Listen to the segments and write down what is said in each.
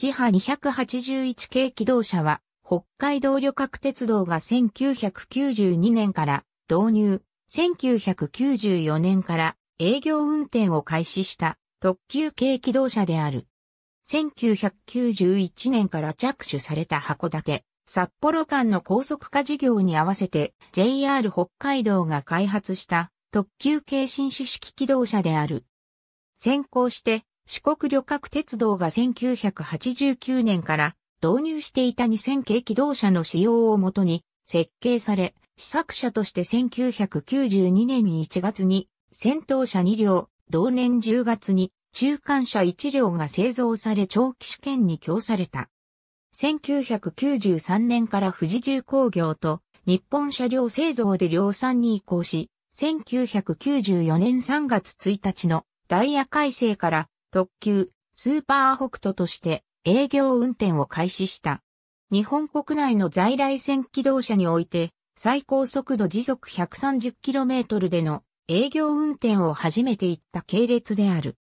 キハ281系機動車は、北海道旅客鉄道が1992年から導入、1994年から営業運転を開始した特急系機動車である。1991年から着手された函館、札幌間の高速化事業に合わせて JR 北海道が開発した特急系新種式機動車である。先行して四国旅客鉄道が1989年から導入していた2000系機動車の使用をもとに設計され、試作車として1992年1月に先頭車2両、同年10月に中間車1両が製造され長期試験に供された。1993年から富士重工業と日本車両製造で量産に移行し、1994年3月1日のダイヤ改正から特急スーパー北斗として営業運転を開始した。日本国内の在来線機動車において最高速度時速 130km での営業運転を始めていった系列である。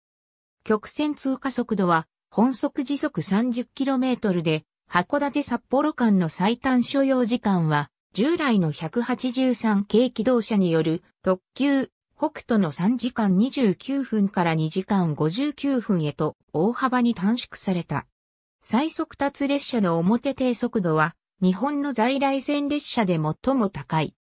曲線通過速度は本速時速 30km で、函館札幌間の最短所要時間は、従来の183系機動車による特急北斗の3時間29分から2時間59分へと大幅に短縮された。最速達列車の表定速度は日本の在来線列車で最も高い。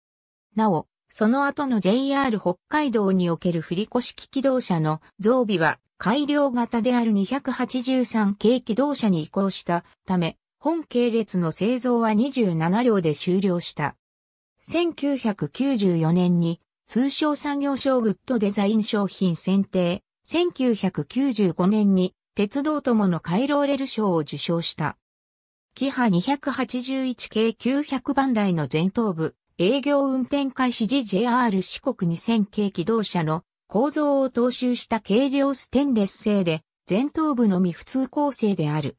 なお、その後の JR 北海道における振り越式機動車の増備は改良型である283系機動車に移行したため、本系列の製造は27両で終了した。1994年に通商産業省グッドデザイン商品選定、1995年に鉄道友の回廊レル賞を受賞した。キハ281系900番台の前頭部、営業運転開始時 JR 四国2000系機動車の構造を踏襲した軽量ステンレス製で、前頭部のみ普通構成である。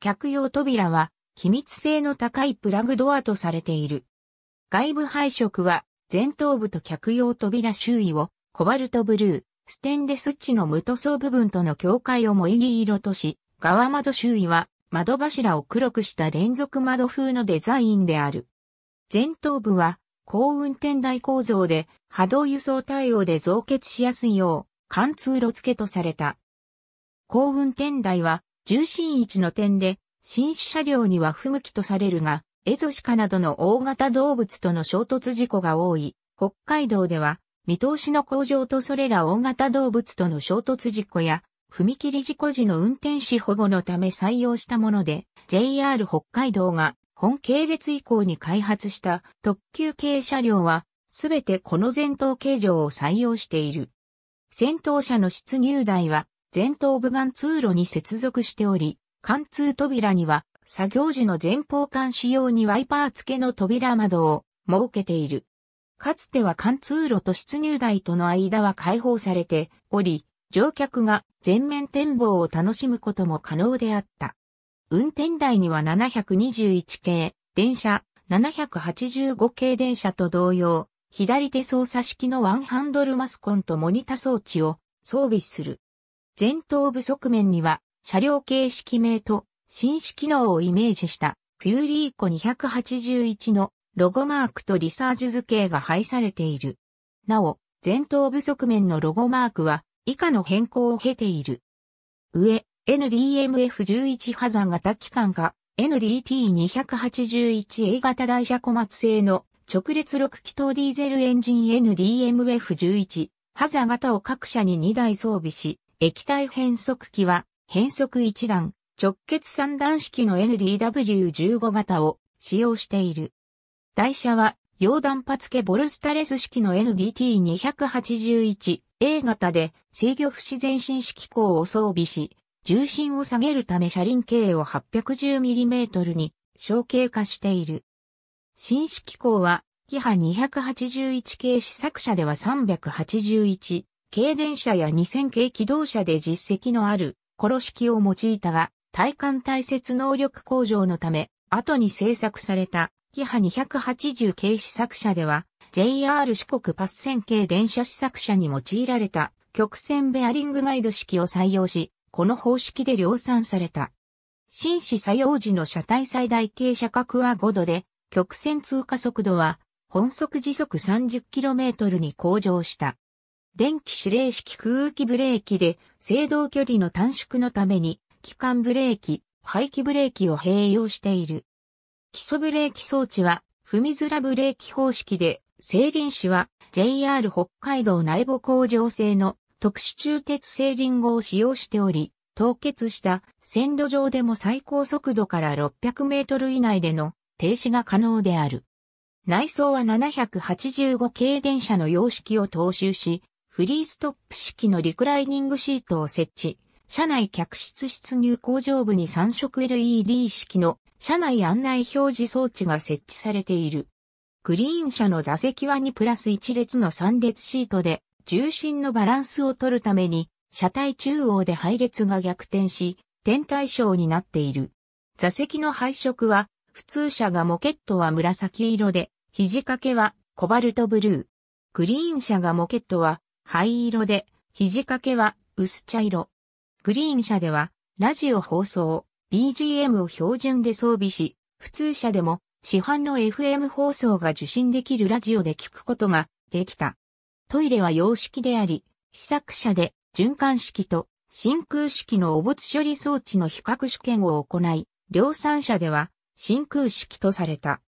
客用扉は、機密性の高いプラグドアとされている。外部配色は、前頭部と客用扉周囲を、コバルトブルー、ステンレス地の無塗装部分との境界をもいぎ色とし、側窓周囲は、窓柱を黒くした連続窓風のデザインである。前頭部は、高運転台構造で波動輸送対応で増結しやすいよう貫通路付けとされた。高運転台は重心位置の点で新車両には不向きとされるが、エゾシカなどの大型動物との衝突事故が多い北海道では見通しの向上とそれら大型動物との衝突事故や踏切事故時の運転士保護のため採用したもので、JR 北海道が本系列以降に開発した特急系車両は、すべてこの前頭形状を採用している。先頭車の出入台は、前頭部眼通路に接続しており、貫通扉には、作業時の前方監視用にワイパー付けの扉窓を設けている。かつては貫通路と出入台との間は開放されており、乗客が全面展望を楽しむことも可能であった。運転台には721系、電車、785系電車と同様、左手操作式のワンハンドルマスコンとモニタ装置を装備する。前頭部側面には、車両形式名と新種機能をイメージしたフューリーコ281のロゴマークとリサージュ図形が配されている。なお、前頭部側面のロゴマークは以下の変更を経ている。上、NDMF11 波山型機関が NDT281A 型台車小松製の直列6気筒ディーゼルエンジン NDMF11 ハザ型を各社に2台装備し、液体変速機は変速1段、直結3段式の NDW15 型を使用している。台車は溶断波付けボルスタレス式の NDT281A 型で制御不自然進式構を装備し、重心を下げるため車輪径を 810mm に小径化している。新式機は、キハ281系試作車では381系電車や2000系機動車で実績のある殺式を用いたが、体感対接能力向上のため、後に製作されたキハ280系試作車では、JR 四国パッセン系電車試作車に用いられた曲線ベアリングガイド式を採用し、この方式で量産された。新市作用時の車体最大傾斜角は5度で、曲線通過速度は本速時速 30km に向上した。電気指令式空気ブレーキで制動距離の短縮のために機関ブレーキ、排気ブレーキを併用している。基礎ブレーキ装置は踏みづらブレーキ方式で、製輪子は JR 北海道内部工場製の特殊中鉄製輪後を使用しており、凍結した線路上でも最高速度から600メートル以内での停止が可能である。内装は785系電車の様式を踏襲し、フリーストップ式のリクライニングシートを設置。車内客室出入工場部に3色 LED 式の車内案内表示装置が設置されている。グリーン車の座席は2プラス1列の3列シートで重心のバランスを取るために車体中央で配列が逆転し、天体ショーになっている。座席の配色は普通車がモケットは紫色で、肘掛けはコバルトブルー。グリーン車がモケットは灰色で、肘掛けは薄茶色。グリーン車では、ラジオ放送、BGM を標準で装備し、普通車でも市販の FM 放送が受信できるラジオで聞くことができた。トイレは洋式であり、試作車で循環式と真空式の汚物処理装置の比較試験を行い、量産車では真空式とされた。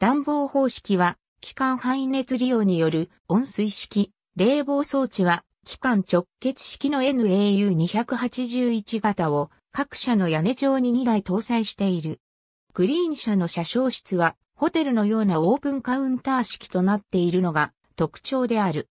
暖房方式は、機関排熱利用による温水式、冷房装置は機関直結式の NAU281 型を各社の屋根上に2台搭載している。グリーン車の車掌室はホテルのようなオープンカウンター式となっているのが特徴である。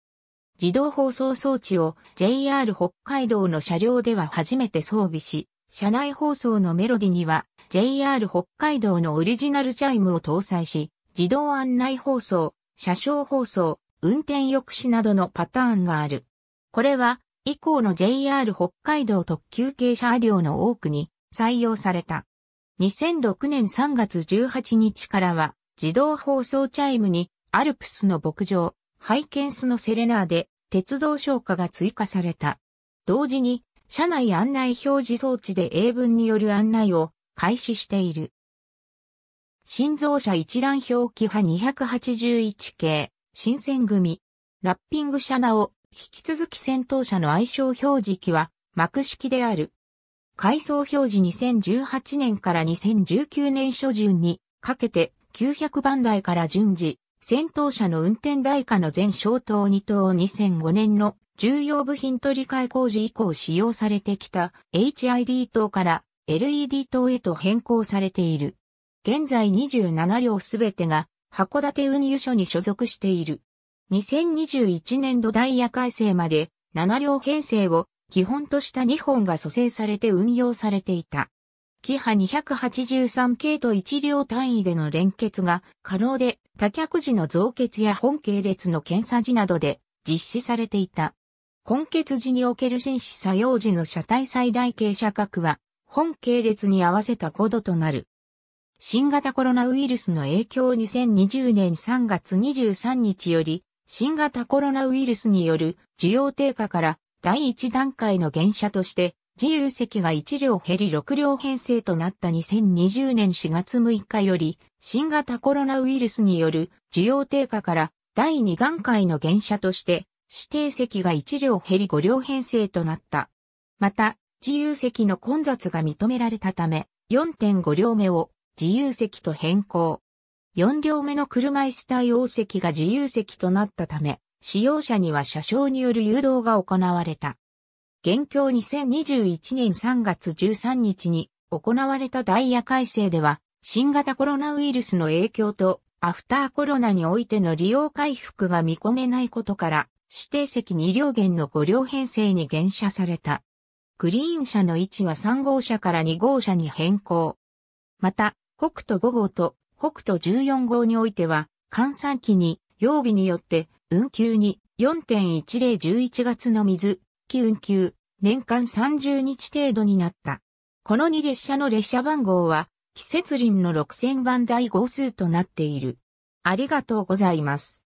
自動放送装置を JR 北海道の車両では初めて装備し、車内放送のメロディには JR 北海道のオリジナルチャイムを搭載し、自動案内放送、車掌放送、運転抑止などのパターンがある。これは、以降の JR 北海道特急系車両の多くに採用された。2006年3月18日からは、自動放送チャイムに、アルプスの牧場、ハイケンスのセレナーで、鉄道消化が追加された。同時に、車内案内表示装置で英文による案内を開始している。心臓車一覧表記派281系。新選組、ラッピング車名を引き続き戦闘車の愛称表示機は幕式である。改装表示2018年から2019年初旬にかけて900番台から順次、戦闘車の運転台下の全小灯2灯2005年の重要部品取り替え工事以降使用されてきた HID 灯から LED 灯へと変更されている。現在27両すべてが函館運輸所に所属している。2021年度ダイヤ改正まで7両編成を基本とした2本が蘇生されて運用されていた。キハ283系と1両単位での連結が可能で多脚時の増結や本系列の検査時などで実施されていた。根結時における紳士作用時の車体最大傾斜角は本系列に合わせた5度となる。新型コロナウイルスの影響2020年3月23日より、新型コロナウイルスによる需要低下から第1段階の減車として、自由席が1両減り6両編成となった2020年4月6日より、新型コロナウイルスによる需要低下から第2段階の減車として、指定席が1両減り5両編成となった。また、自由席の混雑が認められたため、4.5両目を自由席と変更。4両目の車椅子対応席が自由席となったため、使用者には車掌による誘導が行われた。現況2021年3月13日に行われたダイヤ改正では、新型コロナウイルスの影響とアフターコロナにおいての利用回復が見込めないことから、指定席2両減の5両編成に減車された。グリーン車の位置は3号車から2号車に変更。また、北斗5号と北斗14号においては、換算期に、曜日によって運休に4.1011月の水、期運休、年間30日程度になった。この2列車の列車番号は、季節輪の6000番台号数となっている。ありがとうございます。